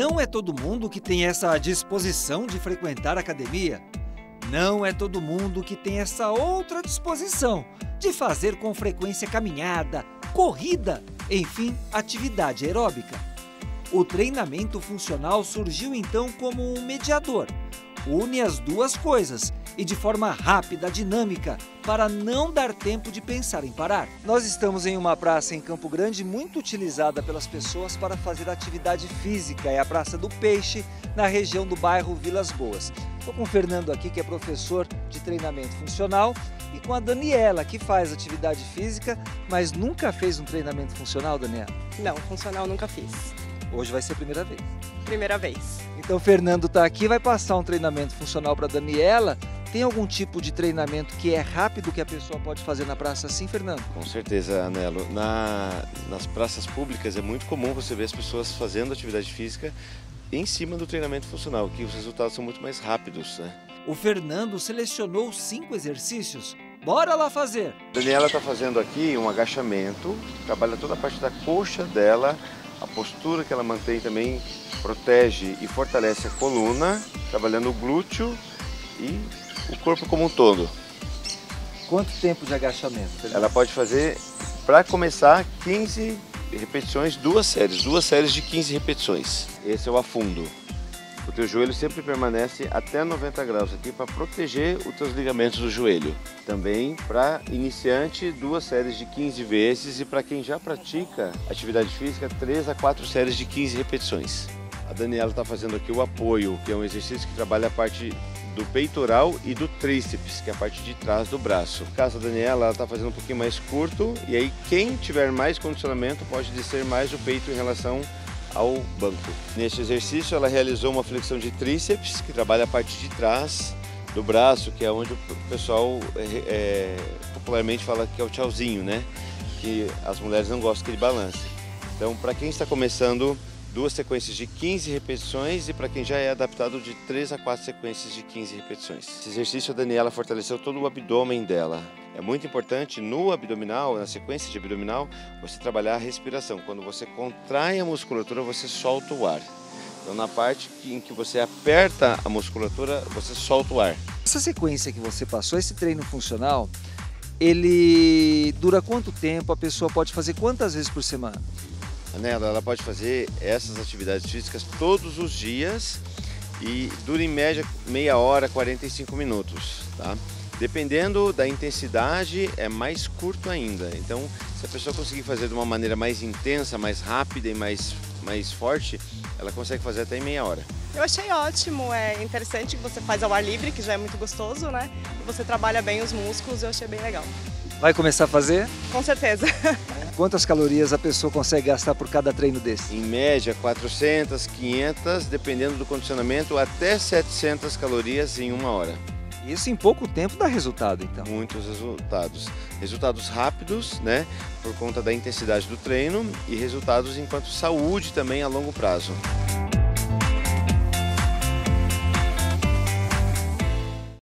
Não é todo mundo que tem essa disposição de frequentar academia. Não é todo mundo que tem essa outra disposição de fazer com frequência caminhada, corrida, enfim, atividade aeróbica. O treinamento funcional surgiu então como um mediador. Une as duas coisas e de forma rápida, dinâmica, para não dar tempo de pensar em parar. Nós estamos em uma praça em Campo Grande muito utilizada pelas pessoas para fazer atividade física. É a Praça do Peixe, na região do bairro Vilas Boas. Estou com o Fernando aqui, que é professor de treinamento funcional, e com a Daniela, que faz atividade física, mas nunca fez um treinamento funcional, Daniela? Não, funcional nunca fiz. Hoje vai ser a primeira vez. Primeira vez. Então o Fernando está aqui, vai passar um treinamento funcional para a Daniela tem algum tipo de treinamento que é rápido que a pessoa pode fazer na praça assim, Fernando? Com certeza, Anelo. Na, nas praças públicas é muito comum você ver as pessoas fazendo atividade física em cima do treinamento funcional, que os resultados são muito mais rápidos. Né? O Fernando selecionou cinco exercícios. Bora lá fazer! Daniela está fazendo aqui um agachamento, trabalha toda a parte da coxa dela, a postura que ela mantém também protege e fortalece a coluna, trabalhando o glúteo e o corpo como um todo. Quanto tempo de agachamento? Ela pode fazer, para começar, 15 repetições, duas séries, duas séries de 15 repetições. Esse é o afundo. O teu joelho sempre permanece até 90 graus aqui para proteger os teus ligamentos do joelho. Também para iniciante, duas séries de 15 vezes e para quem já pratica atividade física, 3 a 4 séries de 15 repetições. A Daniela está fazendo aqui o apoio, que é um exercício que trabalha a parte do peitoral e do tríceps, que é a parte de trás do braço. Caso da Daniela, ela está fazendo um pouquinho mais curto e aí quem tiver mais condicionamento pode descer mais o peito em relação ao banco. Neste exercício, ela realizou uma flexão de tríceps, que trabalha a parte de trás do braço, que é onde o pessoal é, popularmente fala que é o tchauzinho, né? Que as mulheres não gostam que ele balance. Então, para quem está começando duas sequências de 15 repetições e para quem já é adaptado de 3 a 4 sequências de 15 repetições. Esse exercício a Daniela fortaleceu todo o abdômen dela. É muito importante no abdominal, na sequência de abdominal, você trabalhar a respiração. Quando você contrai a musculatura, você solta o ar. Então na parte em que você aperta a musculatura, você solta o ar. Essa sequência que você passou, esse treino funcional, ele dura quanto tempo? A pessoa pode fazer quantas vezes por semana? Nela, ela pode fazer essas atividades físicas todos os dias e dura em média meia hora, 45 minutos, tá? Dependendo da intensidade, é mais curto ainda. Então, se a pessoa conseguir fazer de uma maneira mais intensa, mais rápida e mais, mais forte, ela consegue fazer até em meia hora. Eu achei ótimo, é interessante que você faz ao ar livre, que já é muito gostoso, né? E você trabalha bem os músculos, eu achei bem legal. Vai começar a fazer? Com certeza. Quantas calorias a pessoa consegue gastar por cada treino desse? Em média, 400, 500, dependendo do condicionamento, até 700 calorias em uma hora. Isso em pouco tempo dá resultado, então? Muitos resultados. Resultados rápidos, né, por conta da intensidade do treino e resultados enquanto saúde também a longo prazo.